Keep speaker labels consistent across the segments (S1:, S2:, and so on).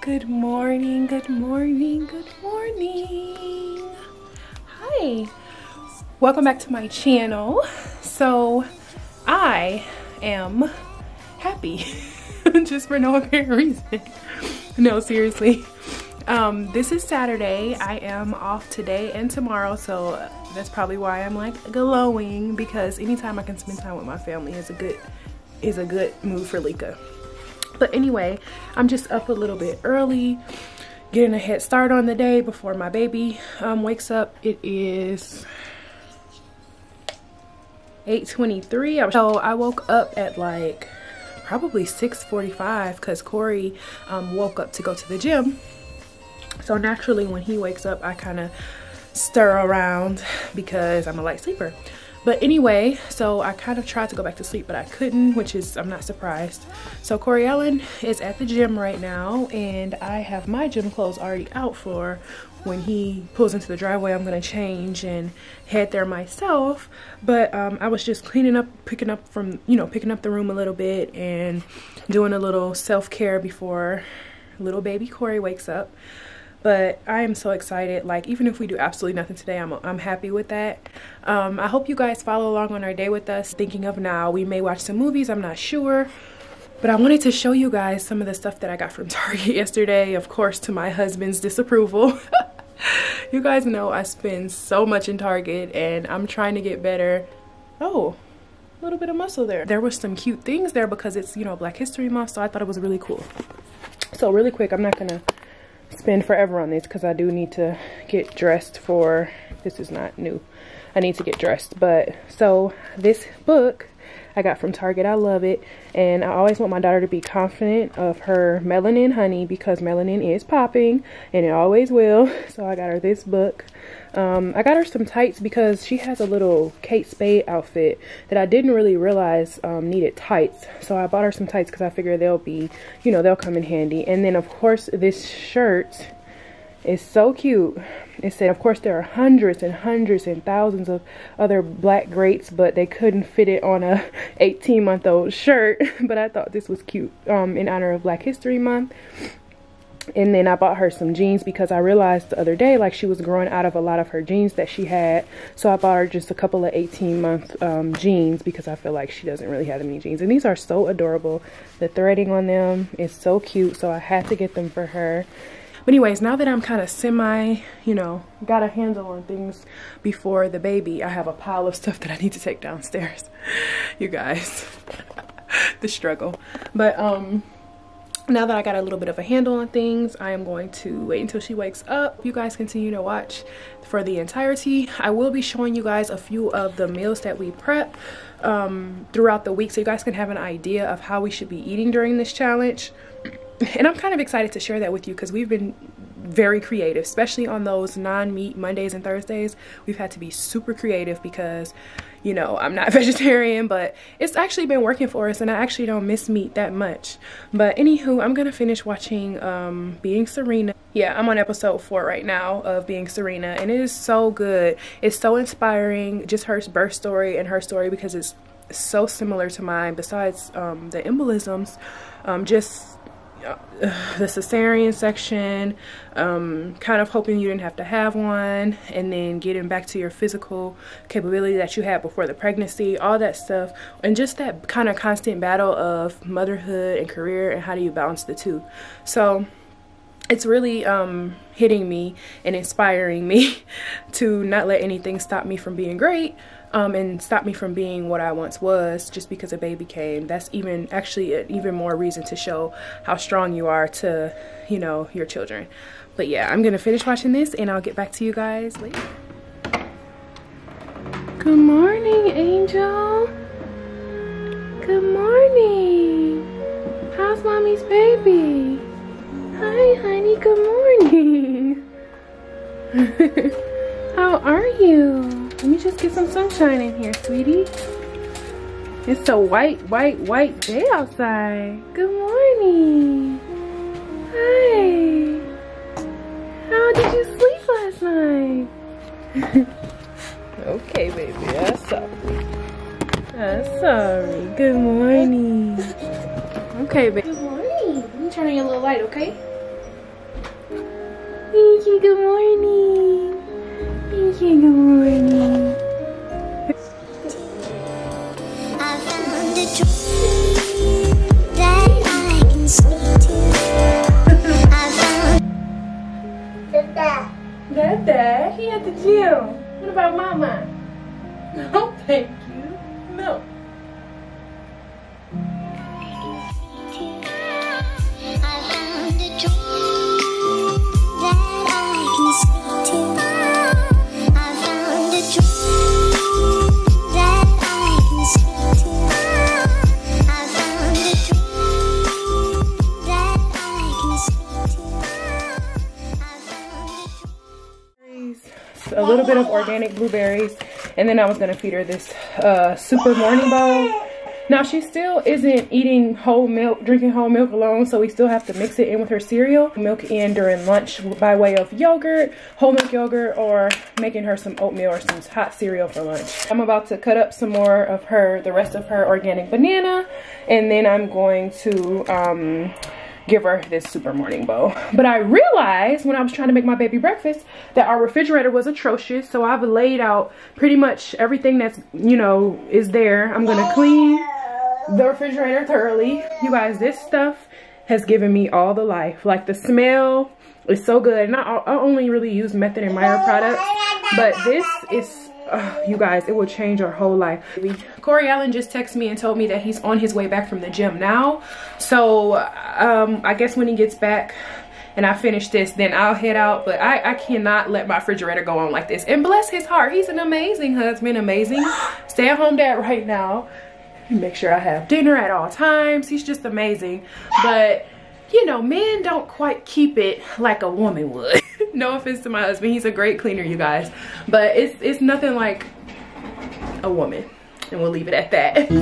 S1: Good morning, good morning, good morning. Hi, welcome back to my channel. So, I am happy, just for no apparent reason. No, seriously. Um, this is Saturday. I am off today and tomorrow, so that's probably why I'm like glowing because anytime I can spend time with my family is a good is a good move for Lika. But anyway, I'm just up a little bit early, getting a head start on the day before my baby um, wakes up. It is 8.23. So I woke up at like probably 6.45 because Corey um, woke up to go to the gym. So naturally when he wakes up, I kind of stir around because I'm a light sleeper. But anyway, so I kind of tried to go back to sleep, but I couldn't, which is, I'm not surprised. So Corey Ellen is at the gym right now, and I have my gym clothes already out for when he pulls into the driveway. I'm gonna change and head there myself. But um, I was just cleaning up, picking up from, you know, picking up the room a little bit and doing a little self-care before little baby Corey wakes up but I am so excited. Like, even if we do absolutely nothing today, I'm, I'm happy with that. Um, I hope you guys follow along on our day with us. Thinking of now, we may watch some movies, I'm not sure. But I wanted to show you guys some of the stuff that I got from Target yesterday, of course, to my husband's disapproval. you guys know I spend so much in Target and I'm trying to get better. Oh, a little bit of muscle there. There was some cute things there because it's, you know, Black History Month, so I thought it was really cool. So really quick, I'm not gonna spend forever on this because I do need to get dressed for, this is not new. I need to get dressed. But so this book I got from Target. I love it. And I always want my daughter to be confident of her melanin honey because melanin is popping and it always will. So I got her this book. Um, I got her some tights because she has a little Kate Spade outfit that I didn't really realize um, needed tights. So I bought her some tights because I figure they'll be, you know, they'll come in handy. And then of course this shirt is so cute. It said, of course, there are hundreds and hundreds and thousands of other black greats, but they couldn't fit it on a 18 month old shirt. but I thought this was cute um, in honor of Black History Month. And then I bought her some jeans because I realized the other day like she was growing out of a lot of her jeans that she had. So I bought her just a couple of 18 month um, jeans because I feel like she doesn't really have any jeans. And these are so adorable. The threading on them is so cute so I had to get them for her but anyways now that I'm kind of semi you know got a handle on things before the baby I have a pile of stuff that I need to take downstairs you guys the struggle but um now that I got a little bit of a handle on things, I am going to wait until she wakes up. You guys continue to watch for the entirety. I will be showing you guys a few of the meals that we prep um, throughout the week so you guys can have an idea of how we should be eating during this challenge. And I'm kind of excited to share that with you because we've been very creative, especially on those non-meat Mondays and Thursdays. We've had to be super creative because you know, I'm not vegetarian, but it's actually been working for us and I actually don't miss meat that much. But anywho, I'm gonna finish watching um, Being Serena. Yeah, I'm on episode four right now of Being Serena and it is so good. It's so inspiring, just her birth story and her story because it's so similar to mine besides um, the embolisms, um, just the cesarean section, um, kind of hoping you didn't have to have one, and then getting back to your physical capability that you had before the pregnancy, all that stuff, and just that kind of constant battle of motherhood and career and how do you balance the two. So it's really um, hitting me and inspiring me to not let anything stop me from being great um, and stop me from being what I once was just because a baby came. That's even actually an even more reason to show how strong you are to, you know, your children. But yeah, I'm gonna finish watching this and I'll get back to you guys later. Good morning, Angel. Good morning. How's mommy's baby? Hi, honey. Good morning. How are you? Let me just get some sunshine in here, sweetie. It's a white, white, white day outside. Good morning. Hi. How did you sleep last night? okay, baby. I'm sorry. I'm sorry. Good morning. Okay, baby. Good morning. Let me turn on your little light, okay? Thank you. good morning. Thank you. good morning. Dada, he at the gym. What about mama? No, thank you. Organic blueberries and then I was gonna feed her this uh, super morning bowl. Now she still isn't eating whole milk drinking whole milk alone so we still have to mix it in with her cereal milk in during lunch by way of yogurt whole milk yogurt or making her some oatmeal or some hot cereal for lunch. I'm about to cut up some more of her the rest of her organic banana and then I'm going to um, give her this super morning bowl. But I realized when I was trying to make my baby breakfast that our refrigerator was atrocious. So I've laid out pretty much everything that's, you know, is there. I'm to clean the refrigerator thoroughly. You guys, this stuff has given me all the life. Like the smell is so good. And I, I only really use Method and Meyer products. But this is oh, you guys, it will change our whole life. Corey Allen just texted me and told me that he's on his way back from the gym now. So um, I guess when he gets back and I finish this, then I'll head out. But I, I cannot let my refrigerator go on like this. And bless his heart, he's an amazing husband, amazing stay-at-home dad right now. Make sure I have dinner at all times. He's just amazing. But you know, men don't quite keep it like a woman would. no offense to my husband, he's a great cleaner, you guys. But it's it's nothing like a woman. And we'll leave it at that.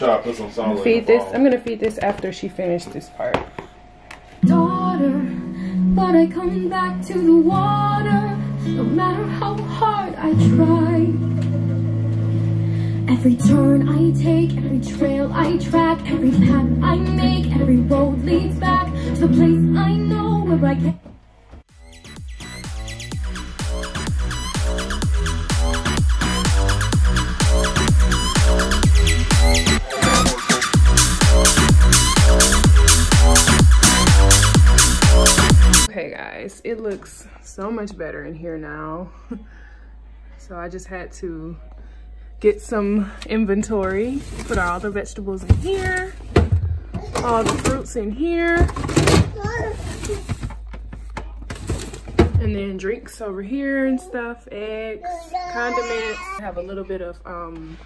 S2: try to put some salt
S1: feed this. I'm gonna feed this after she finished this part. Daughter, but I come back to the water, no matter how hard I try. Every turn I take, every trail I track, every path I make, every road leads back to the place I know where I can. It looks so much better in here now. So i just had to get some inventory put all the vegetables in here all the fruits in here and then drinks over here and stuff eggs condiments. I have a little bit of um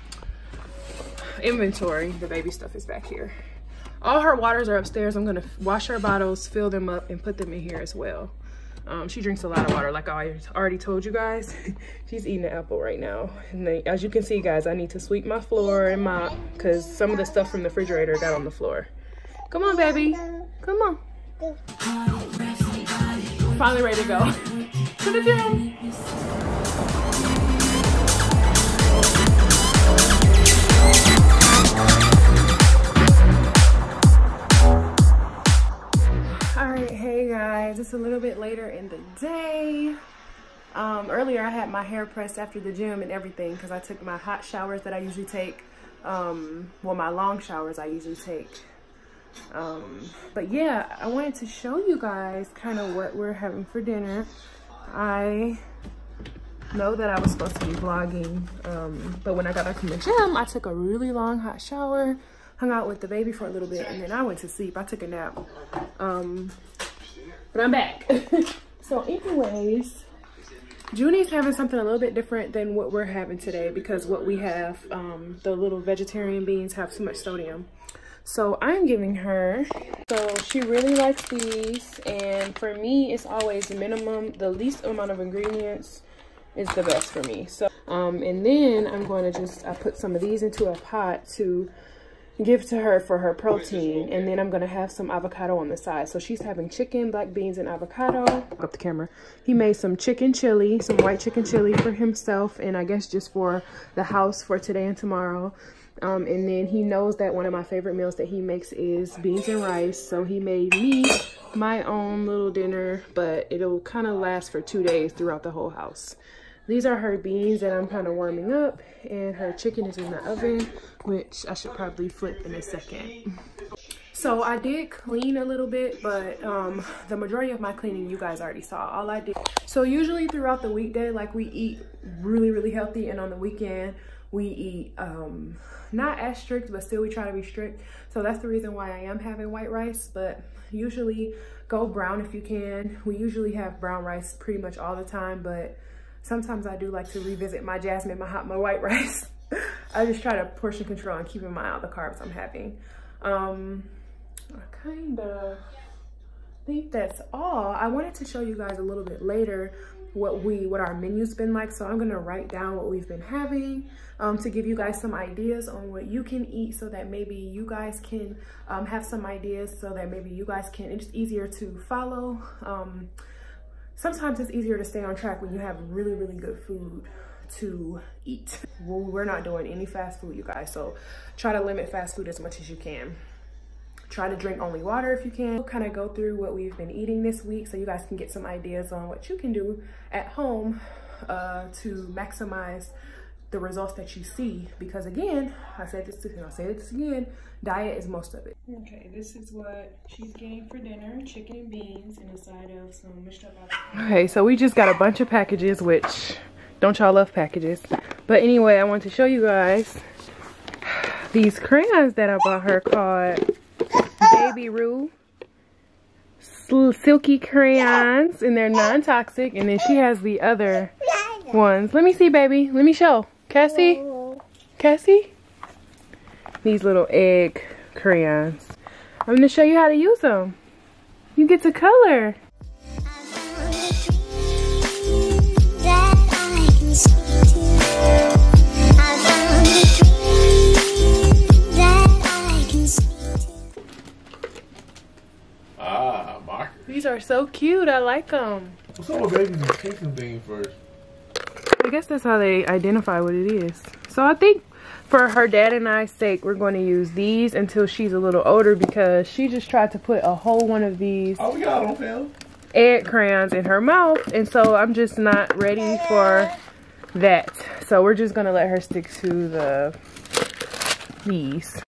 S1: inventory. The baby stuff is back here. All her waters are upstairs. I'm gonna wash her bottles fill them up and put them in here as well um, she drinks a lot of water, like I already told you guys. She's eating an apple right now. And then, as you can see, guys, I need to sweep my floor and mop because some of the stuff from the refrigerator got on the floor. Come on, baby. Come on. Finally ready to go to the gym. Guys it's a little bit later in the day. Um, earlier i had my hair pressed after the gym and everything because i took my hot showers that i usually take um, well my long showers i usually take. Um, but yeah i wanted to show you guys kind of what we're having for dinner. I know that i was supposed to be vlogging um, but when i got back from the gym i took a really long hot shower hung out with the baby for a little bit and then i went to sleep. I took a nap. Um, but I'm back. so anyways, Junie's having something a little bit different than what we're having today because what we have, um, the little vegetarian beans have too much sodium. So I'm giving her, so she really likes these. And for me, it's always minimum, the least amount of ingredients is the best for me. So, um, and then I'm going to just, I put some of these into a pot to give to her for her protein and then I'm gonna have some avocado on the side. So she's having chicken black beans and avocado. Up the camera. He made some chicken chili some white chicken chili for himself and I guess just for the house for today and tomorrow. Um, and then he knows that one of my favorite meals that he makes is beans and rice. So he made me my own little dinner but it'll kind of last for two days throughout the whole house these are her beans that I'm kind of warming up and her chicken is in the oven, which I should probably flip in a second. So I did clean a little bit, but um, the majority of my cleaning you guys already saw. All I did. So usually throughout the weekday, like we eat really, really healthy and on the weekend, we eat um, not as strict, but still we try to be strict. So that's the reason why I am having white rice, but usually go brown if you can. We usually have brown rice pretty much all the time, but sometimes I do like to revisit my jasmine, my hot, my white rice. I just try to portion control and keep in mind all the carbs I'm having. Um, I kind of think that's all. I wanted to show you guys a little bit later what we what our menu's been like so i'm gonna write down what we've been having um, to give you guys some ideas on what you can eat so that maybe you guys can um, have some ideas so that maybe you guys can it's easier to follow um, sometimes it's easier to stay on track when you have really, really good food to eat. We're not doing any fast food, you guys. So try to limit fast food as much as you can. Try to drink only water if you can. We'll kind of go through what we've been eating this week so you guys can get some ideas on what you can do at home uh, to maximize the results that you see because again i said this and i'll say this again diet is most of it. Okay this is what she's getting for dinner chicken and beans and a side of some mixed up okay so we just got a bunch of packages which don't y'all love packages? But anyway i want to show you guys these crayons that i bought her called baby rue silky crayons and they're non-toxic and then she has the other ones. Let me see baby. Let me show Cassie? Cassie? These little egg crayons. I'm going to show you how to use them. You get to color.
S2: Ah.
S1: These are so cute. I like them.
S2: What's up with babies and chicken bean first?
S1: I guess that's how they identify what it is. So I think for her dad and I's sake, we're going to use these until she's a little older because she just tried to put a whole one of these
S2: oh, we got them, Phil.
S1: egg crayons in her mouth. And so I'm just not ready for that. So we're just going to let her stick to the these.